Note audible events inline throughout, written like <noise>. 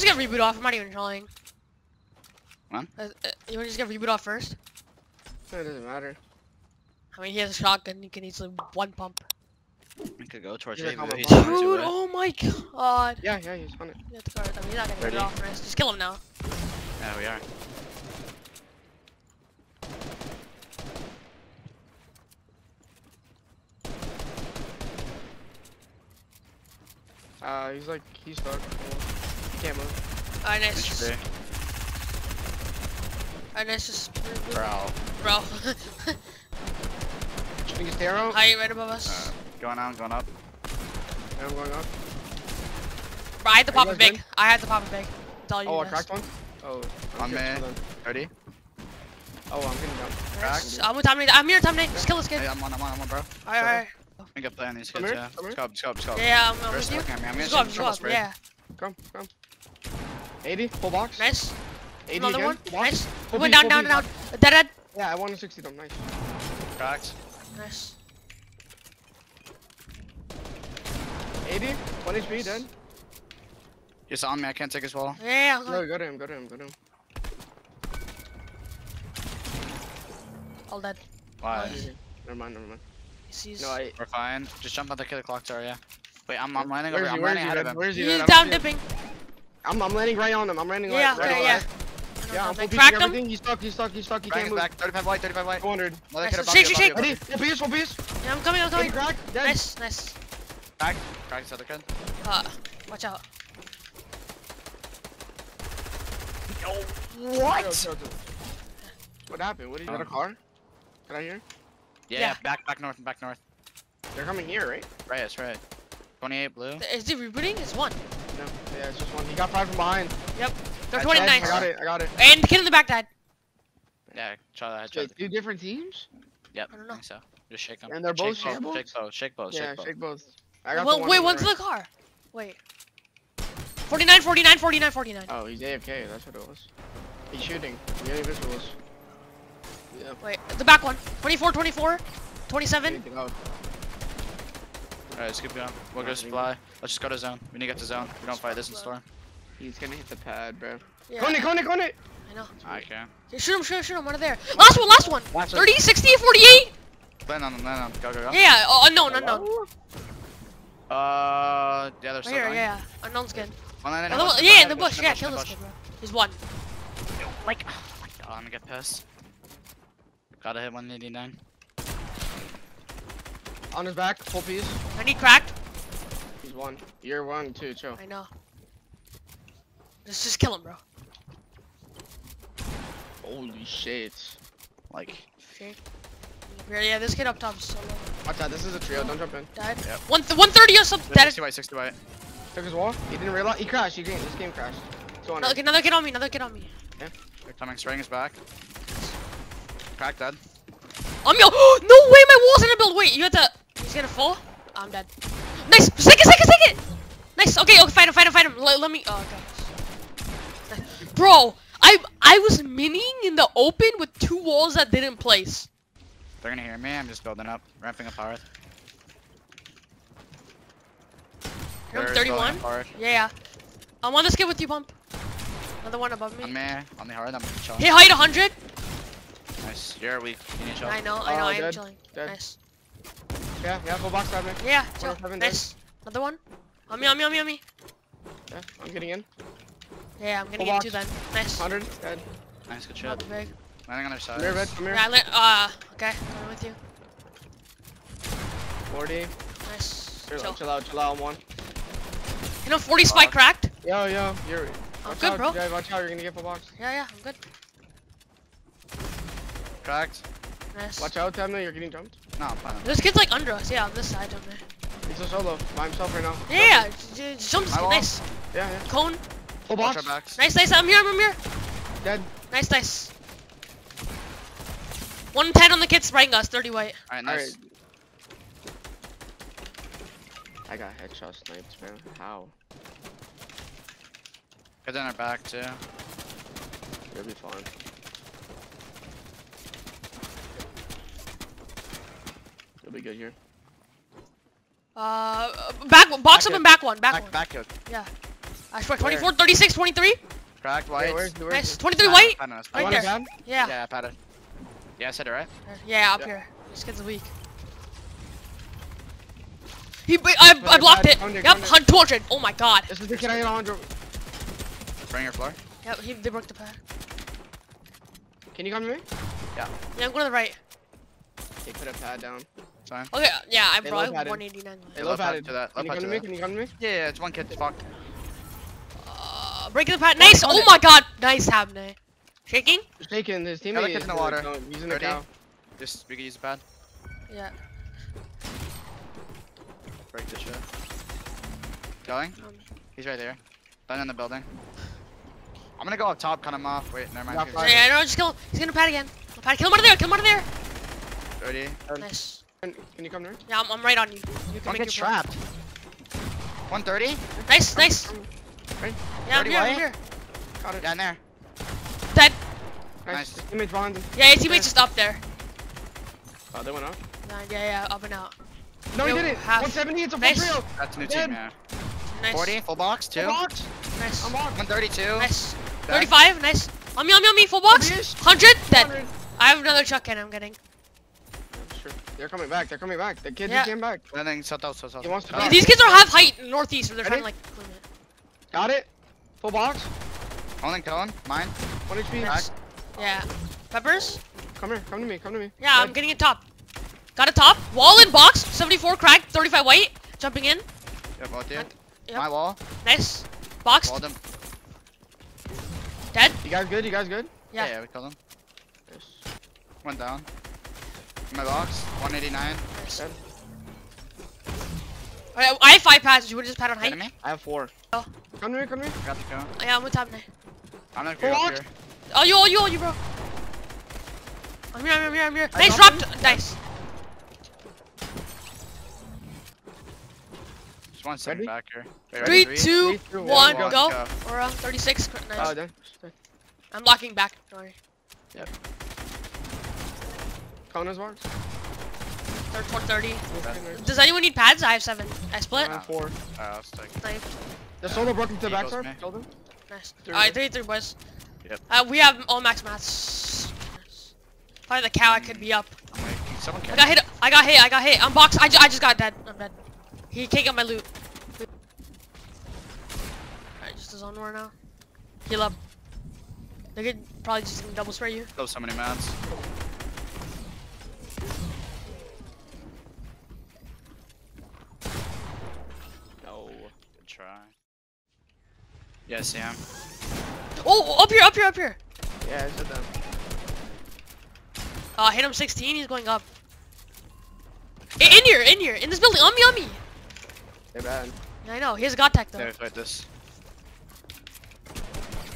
just get reboot off? I'm not even trying. What? Uh, uh, you want to just get reboot off first? It doesn't matter. I mean, he has a shotgun. He can easily one pump. We could go towards He's A. but He's block. to Dude, it. oh my god. Yeah, yeah, he's on it. Yeah, the card. I mean, he's not gonna get Ready? it off. Nice. Just kill him now. Yeah, we are. Uh, he's like, he's stuck. He can't move. Alright, It nice. should be. Alright, nice. Just reboot. Bro. Bro. Think it's arrow? Hi, right above us. Uh, going on, going up. Yeah, I'm going up. Bro, I had to pop a big. good? I had to pop a big. That's all you Oh, I cracked one? Oh. I'm On good, me. hold on. 30. Oh, I'm getting down. Nice. I'm with Dominate. I'm here, Dominate. Just kill this kid. Hey, I'm on, I'm on, I'm on, bro. Alright, alright. We can play on these kids, yeah. come Let's here. go, let's go, let's go. Yeah, yeah, I'm, I'm with you. look at me. I'm gonna Just go up, shoot just the go triple up. spray. Yeah. Come, come. 80, full box. Nice. 80 Another again. one. full box. Nice. Full Went piece, down, full down, piece. down. Dead, dead. Yeah, I 160 them. Nice. Cracked. Nice. 80, 1 HP, dead. He's on me, I can't take his wall. Yeah, yeah, I'm Go, going. go to him, go to him, go to him. All dead. Why? Nice. Never mind, never mind. He sees. No, I. We're fine. Just jump on the killer clock tower, yeah. Wait, I'm, I'm landing Where over. is he? I'm Where is landing he? ahead of Red? him. Where is he? He's Red? I down don't see him. dipping. I'm, I'm landing right on him. I'm landing Yeah, right, right okay, on yeah. him. I know Yeah, I'm Dominate. full piece Cracked him. everything. He's stuck, he's stuck, he's stuck, he Bang can't move. back. 35 white, 35 white. 200. Another Nice. kid above Shake, you, shake, above you, Ready? above Full piece, full piece. Yeah, I'm coming, I'm coming. crack, dead. Nice, nice. you. Crack. Crack this other kid. Uh, watch out. What? What happened? What did you got a car? Can I hear? Yeah, Yeah. yeah. Back, back north, back north. They're coming here, right? Right, that's right. 28 blue. Is he rebooting? It's one. No. Yeah, it's just one. He got five from behind. Yep. They're I 29. I got it, I got it. And the kid in the back died. Yeah, try that. Wait, two different teams? Yep, I I don't know. think so. Just shake them. And they're both shake both, shambles? shake both, shake both, yeah, shake both. shake both. I got Well, the one wait, in one's in the car. Wait. 49, 49, 49, 49. Oh, he's AFK. That's what it was. He's shooting. The only visuals. Yeah. Wait, the back one. 24, 24, 27. Anything out. Alright, let's keep going. We'll go Nothing. supply. Let's just go to zone. We need to get to zone. We don't fight this in storm. He's gonna hit the pad, bro. Yeah, Kone, Kone, Kone! I know. I can. Yeah, shoot him, shoot him, shoot him. One of there. Last one, last one. Last one. 30, 60, 48. Land on them, land on them. Go, go, go. Yeah, oh, unknown, unknown. Uh, yeah, they're Right still here, going. yeah. Unknown's good. One landing, Another one one- bush, yeah, in the bush, bush. Yeah, kill this kid, bro. He's one. Like, oh my god, I'm gonna get pissed. Gotta hit 189. On his back, full piece. I need cracked. He's one. You're one, two, chill. I know. Let's just kill him, bro. Holy shit. Like, Okay. Yeah, yeah, this kid up top is so low. Watch out, this is a trio, don't jump in. Died. Yep. One, th 130 or something. Dead. 60 white, 60 white. Took his wall. He didn't realize. He crashed. He game. This game crashed. 200. Another, another kid on me. Another kid on me. They're coming, spraying his back. Crack dead. I'm yo. <gasps> no way, my wall's in a build. Wait, you had to. He's gonna fall. I'm dead. Nice. Take it, take it, take it. Nice. Okay, okay, fight him, fight him, fight him. Let, let me. Oh, okay. Nice. Bro, I I was mining in the open with two walls that didn't place. They're gonna hear me. I'm just building up, ramping up hard. I'm 31. building up hard. Yeah, yeah. I'm on this kid with you, pump. Another one above me. On me, on the hard. I'm chilling. Hit height 100. Nice. You're weak. You need help. I know, I know, Oh, I am dead, chilling. dead. Nice. Yeah, yeah, full box side, man. Yeah, One chill. of seven Nice. Another one. On me, on me, on me, on me. Yeah, I'm getting in. Yeah, I'm gonna Full get box. two then. Nice. 100. Dead. Nice, good shot. big. Landing on their side. Come here, red. Come here. Yeah, I uh, okay, going with you. 40. Nice. Chill, Chill. chill out, chill out. I'm one. You know, 40 spike cracked. Yo, yo. You're. I'm good, out, bro. Jay, watch out. You're gonna get full box. Yeah, yeah, I'm good. Cracked. Nice. Watch out, Tabnae. You're getting jumped. No, I'm fine. This kid's like under us. Yeah, on this side over there. He's a solo by himself right now. Yeah, yeah. j- j- Jump this My kid. wall. Nice. Yeah, yeah. Cone. Full box. our backs. Nice, nice. I'm here, I'm here. Dead. Nice, nice. 110 on the kid spraying us. 30 white. Alright, nice. Alright. I got headshot sniped, man. How? Good on our back too. You'll be fine. You'll be good here. Uh, back one. Box Back up it. and back one. Back, Back, one. back, yo. Yeah. I swear, 24, 36, 23. Cracked white. where's, where's Nice. the- 23 white. Pad on us, Right want pad a on us. pad? Yeah. Yeah, padded. Yeah, I said it right. Yeah, up Yeah. here. This kid's weak. He, I, I blocked it. Under, Yep, under. hun- 200. Oh my god. This is the kid I hit on. Bring your floor. Yep, he, they broke the pad. Can you come to me? Yeah, I'm going to the right. He put a pad down. It's fine. Okay, yeah, I They brought 189. Hey, Hey, low low pad to that, Can low you pad come to to me? that. Can you come to me? Yeah, yeah, it's one kid. Fuck. Uh, breaking the pad. Nice. found Oh my god. Nice, Tabnae. Shaking? He's taking his Got the teammate. kid in the is, water. going- He's in the Ready? cow. Just we can use the pad. Yeah. Break this shit. Going. Um, He's right there. Down in the building. I'm gonna go up top, cut him off. Wait, never mind. Got He's five. yeah, no, just kill him. He's gonna pad again. I'll pad. Kill him out of there. Kill him out of there. Ready? Nice. Can can you come to me? Yeah, I'm, I'm right on you. You can Don't make get your play. trapped. 130? Nice, nice. Right. Yeah, I'm 30 here, I'm here. Got it. Down there. Dead. Nice. Nice. His teammate's behind him. Yeah, his teammate's just up there. Oh, they went up. Nah, yeah, yeah, up and out. No, he didn't. half. 170. It's a full Nice. trio. That's a new Dead. team, yeah. Nice. 40, full box, two. Full box. Nice. I'm on. 132. Nice. Dead. 35, nice. On me, on me, on me, full box. 100, dead. 100. I have another chuck in, I'm getting. Sure. They're coming back. They're coming back. The kid Yeah. just came back. Landing south, south, south, south. He wants to South. These kids are half height northeast, so they're trying to like clean it. Got it. Full box. Only Cohen, mine. One HP. Nice. Yeah. Peppers? Come here. Come to me. Come to me. Yeah, I'm getting it top. Got a top. Wall in box. 74 cracked. 35 white. Jumping in. Yep, both you. And- yep. My wall. Nice. Box. Walled him. Dead. You guys good? You guys good? Yeah. Yeah, yeah, we killed him. Yes. Went down. My box. 189. Nice. Dead. Alright, I have five pads. You would just pad on height. Enemy. I have four. Oh. Come to me. Come to me. Got the Cohen. Yeah, I'm with top now. I'm gonna Full go up here. Oh, you, oh, you, oh, you, bro. I'm here, I'm here, I'm here, I'm here. I Nice, dropped dropped. Nice. Just one second back here. Wait, Three, ready? two, Three, two, one, one, go. go. Or uh, 36. Nice. Oh, done. I'm locking back. Don't worry. Kona's box. Third, 430. Okay, Does anyone need pads? I have seven. I split. I have four. Alright, I'll stick. Nice. The solo broke into the back backside. man. Killed him. Nice. Three, Alright, three. 3 3 boys. Yep. Uh, we have all max mats. Probably the cow I could be up. I'm someone I got hit. I got hit. I got hit. I'm boxed. I, ju I just got dead. I'm dead. He can't get my loot. Alright, just a zone war now. Heal up. They could probably just double spray you. Throw so many mats. No. Good try. Yeah, Sam. Oh, up here, up here, up here. Yeah, I said that. Uh, hit him 16. He's going up. I- In here, in here, in this building. On me, on me. They're bad. I know. He has God tech though. There, wait, this.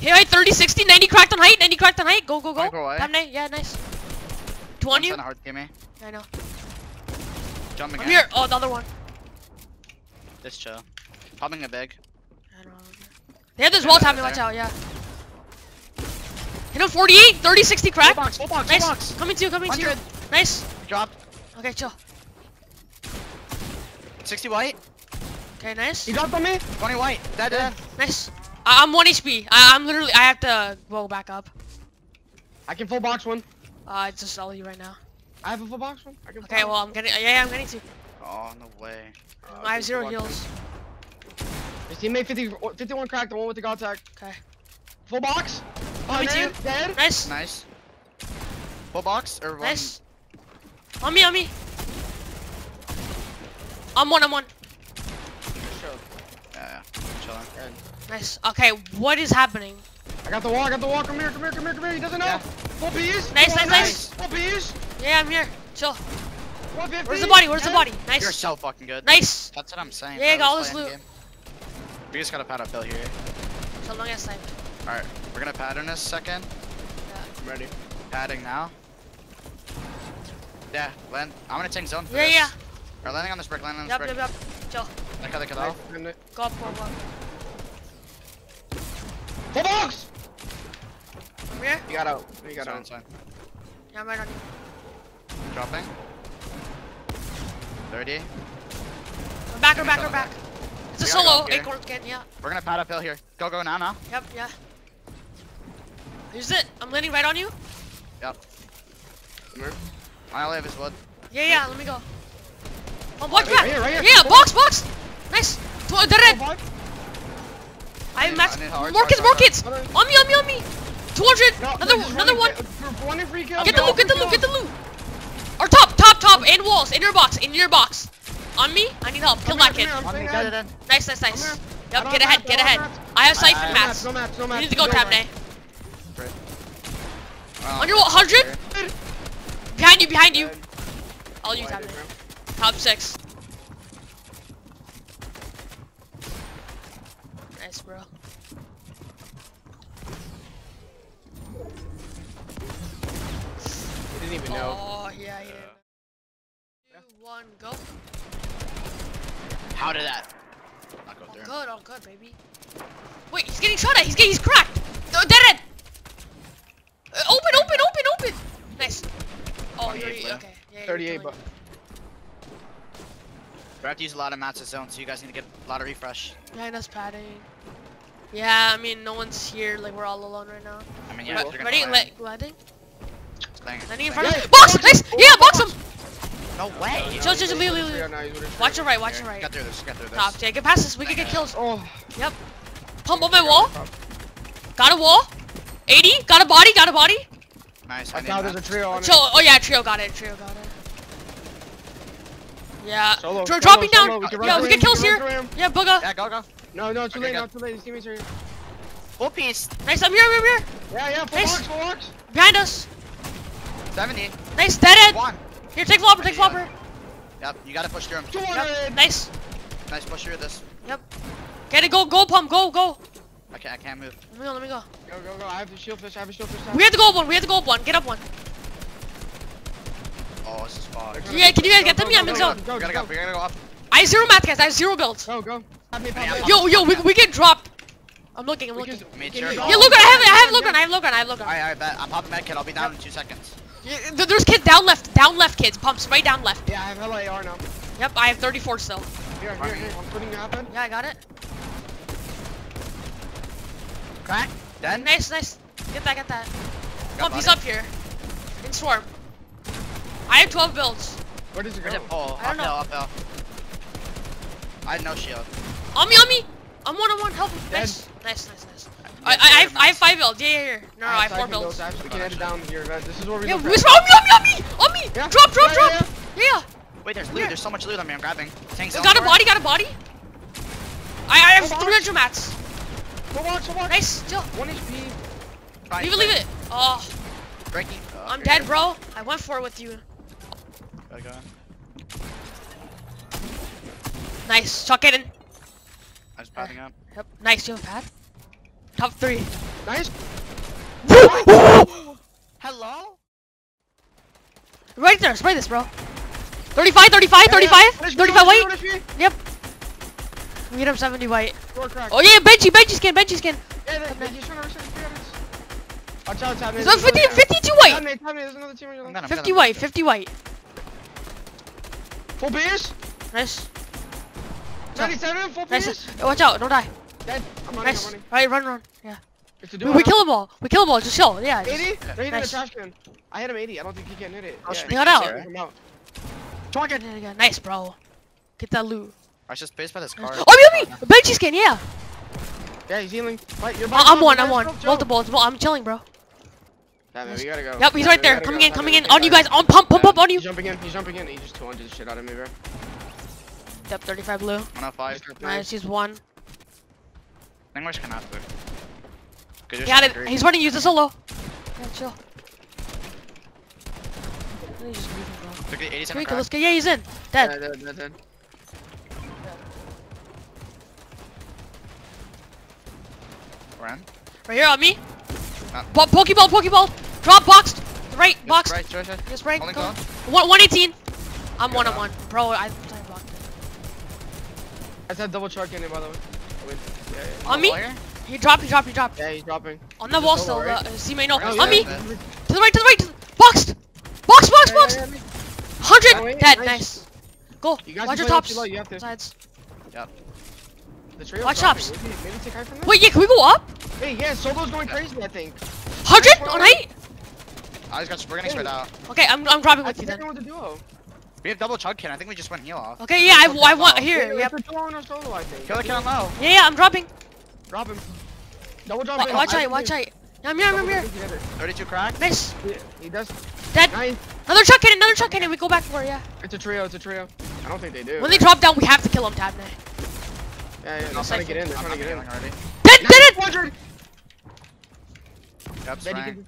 Hey, height 30, 60, 90 cracked on height, 90 cracked on height. Go, go, go. Micro away. Tap nine. Yeah, nice. Two on you. hard game me. I know. Jump again. I'm here. Oh, the other one. This chill. Popping a big. I don't know. They have this wall right tapping. there. Watch out. Yeah. Hit him 48, 30, 60 crack. Full box, full box, Nice. full box. Coming to you, coming to you. 100. Nice. Drop. Okay, chill. 60 white. Okay, nice. He dropped on me. 20 white. Dead, dead. Nice. I I'm 1 HP. I I'm literally. I have to go back up. I can full box one. Uh, it's just all you right now. I have a full box one. I can. Okay, well I'm getting. Yeah, yeah I'm getting to. Oh, no way. Uh, I have zero heals. His teammate 50, 51 cracked. The one with the god tag. Okay. Full box. Coming to oh, you. dead, Dead. Nice. Nice. Full box or one? Nice. On me, on me. I'm one, I'm one. Sure. Yeah, yeah. Chilling. Dead. Nice. Okay, what is happening? I got the wall. I got the wall. Come here. Come here. Come here. Come here. He doesn't know. Yeah. Full bees. Nice, Full nice, bees. Full bees. Yeah, I'm here. Chill. Where's the body? Where's the Dead. body? You're so fucking good. Nice. That's what I'm saying. Yeah, bro. got all this loot. game. We just gotta pad up hill here. So long as time. Alright, we're gonna pad in a second. I'm ready. Padding now. Yeah, land. I'm gonna take zone for Yeah, this. yeah. Or landing on this brick, landing on this Yup, brick. yup, yup. Chill. I cut, I cut Nice. off. And it- Go up, go up, go up. Full box. I'm here. You got out. You got out. zone. Yeah, I'm right on you. Dropping. 30. We're back, we're back, we're back. It's a We gotta go solo. up here. Acorn scan, yeah. We're gonna pad uphill here. Go, go now, now. Yep, yeah. Here's it. I'm landing right on you. Yep. Come here. I only have his wood. Yeah, yeah, let me go. Oh, box Right back. here, right here. Yeah, box, box. Nice. To uh, the red. Oh, I have max. I need More kids, more kids. On. On me, on me, on me. 200. No, another, another one. Get, one in free kills. Get the loot, get the loot, get the loot. Or top, top, top, and walls, in your box, in your box. On me, I need help. Kill Come that kid. come On me, got it in. Nice, nice, nice. Yep, get ahead, get ahead. don't have mats. I have sight I- for I- mats. No mats, You need to go, no Tab mats. Oh, On your 100? Behind you, behind you. Dead. I'll use Wide Tab Top six. Nice, bro. He didn't even know. Oh, yeah, he did. Uh. Two, one, go. How did that not go All through? good, all good, baby. Wait, he's getting shot at. He's getting, he's cracked. No, dead end. Uh, open, open, open, open. Nice. Oh, 28 you're okay. Yeah, 38, killing but it. We have to use a lot of mats as zone, so you guys need to get a lot of refresh. Behind us, padding. Yeah, I mean, no one's here. Like we're all alone right now. I mean, yeah, Re- you're gonna ready? land. Let landing. Bang, Landing in front of Yeah. Box. box Nice. him. Yeah, Oh, box box him. No way! No, Chill, he's chill, chill, us, Leo, he's Leo, with Leo. us, no, he's with us. Watch your right. Watch Here, your right. Get through this, get through this. Top. Jay, get past this. We can get kills. Oh. Yep. Pump on my wall. Got a wall. 80. Got a body. Got a body. Nice, I I need thought there's a trio on it. Oh yeah, trio got it. Trio got it. Yeah. Solo, Dro- solo, dropping solo, down. we yeah, through we get kills we here. run through him. Yeah, booga. Yeah, go, go. No, no, too Okay, late, go. no, too late. His teammates are here. Full piece. Nice. I'm here. I'm here. I'm here. Yeah, yeah, full Nice. box, full box. Behind us. 70. Nice. Dead end. One. Here, take flopper. Take Yeah. flopper. Yep, you gotta push through him. 200. Nice. Nice push through this. Yep. Get it. Go. Go. Pump. Go. Go. I can't, I can't move. Let me go. Let me go. Go, go, go. I have the shield fish. I have a shield fish. We have to go up one. We have to go up one. Get up one. Oh, this is far. Yeah, can you guys get Go, to go, me? I'm in zone. go, We gotta go. go, we gotta go up. I have zero mats, guys. I have zero builds. Go, go. Have me, Yeah, Yo, yo, we, we get dropped. I'm looking. I'm We looking. can- sure. Yeah, go? Look, I have, I have Logan. I have Logan. I have Logan. Alright, alright, bet. I'm popping med kit. I'll be down in two seconds. Yeah, there's kids down left. Down left, kids. Pumps right down left. Yeah, I have hella AR now. Yep, I have 34 still. Here, here, here. I'm putting your happen. Yeah, I got it. Crack. Dead. Nice, nice. Get that, get that. Got Pump, he's up here. In swarm. I have 12 builds. Where does it go? Where's it? Oh, I don't uphill, know. uphill. I had no shield. On me, on me. I'm one on one. Help him. Dead. Nice, nice, nice, nice. I, I, I, have, I have five builds. Yeah, yeah, yeah. No, no, I have four second builds. builds, We can edit down here, guys. This is where we Yeah, look whisper. at. On me, on me, on me, on me. Yeah. Drop, drop, Yeah, drop. yeah, Yeah, yeah. Wait, there's loot. Here. There's so much loot on me. I'm grabbing. Tank zone Got a body, got a body. I, I have 300 mats. Full box, full box. Nice, chill. One HP. Fine, Leave it, leave it. Oh, Breaking. Oh, I'm you're dead, bro. I went for it with you. Gotta go. Nice. Chuck it in. I'm just padding up. Yep. Nice, you have a pad. Top three. Nice. <gasps> Hello? right there. Spray this, bro. 35, 35, 35, 35 white. Yep. We hit him 70 white. Oh yeah, Benji, Benji skin, Benji skin. Yeah, they trying to the. Watch out, Tab. So 50, 52 white. Tab, Tab, there's another team on your I'm left. gonna, 50 white, 50 white. Full beers. Nice. 97, full Nice. beers. Watch out, don't die. Dead. I'm running, I'm Nice. running. Alright, run, run. Yeah. It's a We, we kill them all. We kill them all. Just chill. Yeah. just- 80? They're Nice. the trash can. I hit him 80. I don't think he can hit it. Oh, Yeah, should They got out. yeah, I'm out. 200. Yeah, yeah, Nice, bro. Get that loot. I was just spaced by this car. Oh, me, me. Benji skin, yeah. Yeah, he's healing. Fight, you're I- I'm one, I'm one. Multiple, multiple. I'm chilling, bro. Damn it, we gotta go. Yep, he's Damn right there. Coming go. in, coming in. we On you guys. On pump, pump, go. pump on you. He's jumping in. He's jumping in. He just 200 the shit out of me, bro. Yep, 35 blue. 105. Nice, he's one. I think we're just gonna have to. Good, Got it. He's running. Use the solo. Yeah, chill. He's just moving, bro. Took the 87 Can we crack. let's get. Yeah, he's in. Dead. Dead, dead, dead, dead. We're. Right here on me. Uh. Po- Pokeball, Pokeball. Drop boxed. Right, Just boxed. Right, right, right. Just right. Go. clone. One, 118. I'm Got one on that. one. Bro, I, I blocked it. I said double charge in it, by the way. Wait, yeah, yeah. On me? Wire? He dropped, he dropped, he dropped. Yeah, he's dropping. On the wall still. solo, right? Uh, see me, no. Oh, on yeah, me. yeah. To the right, to the right. To the, boxed. Box, box, Yeah, box. yeah, yeah. 100. Oh, wait, Dead. nice. Nice. Go. You guys Watch your tops. low, you have to. Sides. The trio. Watch shops. Maybe, maybe take high from them. Wait, yeah, can we go up? Hey, yeah, Solo's going crazy. I think. 100 on height? I just got. We're getting spread out. Okay, I'm, I'm dropping I with you then. with the duo. We have double chug kit. I think we just went heal off. Okay, yeah, I, I want here. wait, Yep. it's a duo and solo, I think. Kill the kid on low. Yeah, yeah, I'm dropping. Drop him. Double drop Wa- him. watch out, watch out. Yeah, I'm here, I'm here. drop him together. 32 crack. Nice. He, he does. Dead. Nice. Another chug cannon, another chug cannon. We go back for it, yeah. It's a trio. It's a trio. I don't think they do. When they drop down, we have to kill them, Tab. Yeah, yeah. They're I'll trying to get in. They're trying to get in. already. Dead, dead, dead. 100. Yep, Bet he spraying. can-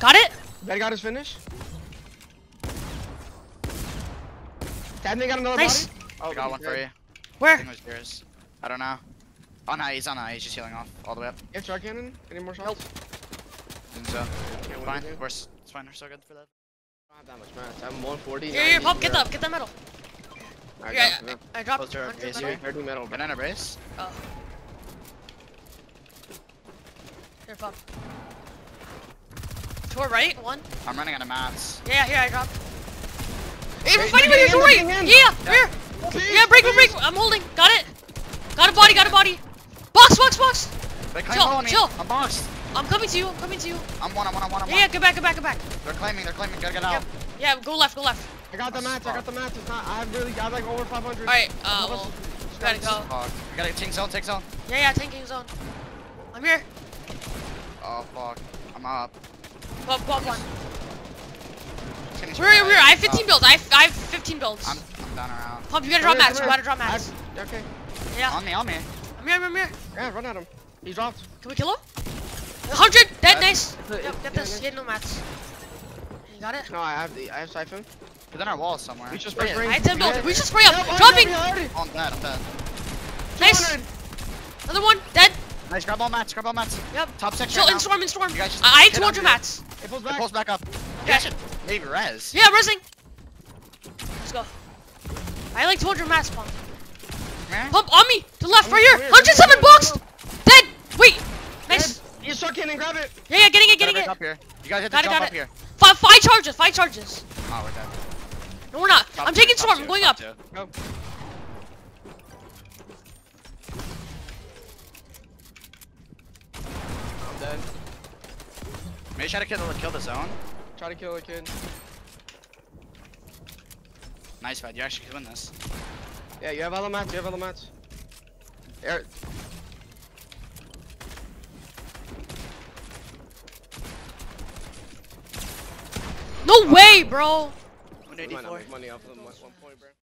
Got it? Bet got his finish. Tabnae got another Nice. body. Oh, I got one for dead. you. I Where? think it was yours. I don't know. Oh no, he's on high. He's just healing off all the way up. You have shot cannon? Any more shots? And so, Yeah, fine. do you do? We're s- it's fine. We're so good for that. I don't have that much mass. I'm 140. Here, here, pop, get zero. up, get that metal. I Here, got it. I, I dropped Closer, 100 easier. metal. 30 metal. Banana brace. Oh. Here, pop. To our right, one. I'm running out of mats. Yeah, here, I dropped. Hey, we're Hey, fighting they're with your getting right! in, Yeah, they're here! Yeah, break, break, break! I'm holding. Got it! Got a body, got a body! Box, box, box! They claim Chill, on me. chill. I'm boxed. I'm coming to you, I'm coming to you. I'm one. I'm one. I'm one. I'm Yeah, one. yeah, get back, get back, get back. They're claiming. They're claiming. Gotta get out. Yep. Yeah, go left, go left. I got the mats. I got the mats. It's not. I have really. I have like over 500. Alright, uh, Help us. well, gotta go. Fuck. We gotta take zone. Take zone. Yeah, yeah, tanking zone. I'm here. Oh fuck. I'm up. Go up, go up one. Just getting Where are you? sprayed. Where? I have 15 Oh, builds. I have, I have 15 builds. I'm, I'm down around. Pump, you gotta Come drop mats. You gotta drop mats. Okay. Yeah. On me. On me. I'm here, I'm here. Yeah, run at him. He dropped. Can we kill him? 100! Dead, Dead. nice. Yep, get yeah, this. nice. He no mats. You got it? No, I have the. I have siphon. He's on our wall somewhere. We just Yeah, spray. I had 10 builds. Yeah. We should spray up. Yep, Dropping! got. Oh, I'm dead. I'm dead. Nice. Another one. Dead. Nice. Grab all mats. Grab all mats. Yep. Top section. Chill, right in storm, in storm. You guys just I I had get 200 mats. It pulls It back. pulls back up. Okay. Yeah, should maybe res. Yeah, resing. Let's go. I like 200 mats pumped. Man. Pump on me. To the left, right here. Come here, 107 come boxed. Dead. Wait. Nice. You shot cannon. Grab it. Yeah, yeah, getting it, getting it. up here. You guys have to Got it, got up it. here. Five, five charges, five charges. Oh, we're dead. No, we're not. Top I'm two, taking storm. two, I'm going up. two. Go. I'm dead. Maybe try to kill the, kill the zone. Try to kill a kid. Nice fight. You actually can win this. Yeah, you have other mats. You have other mats. Air. No way, bro. We might not 184. make money off of them. One point, bro.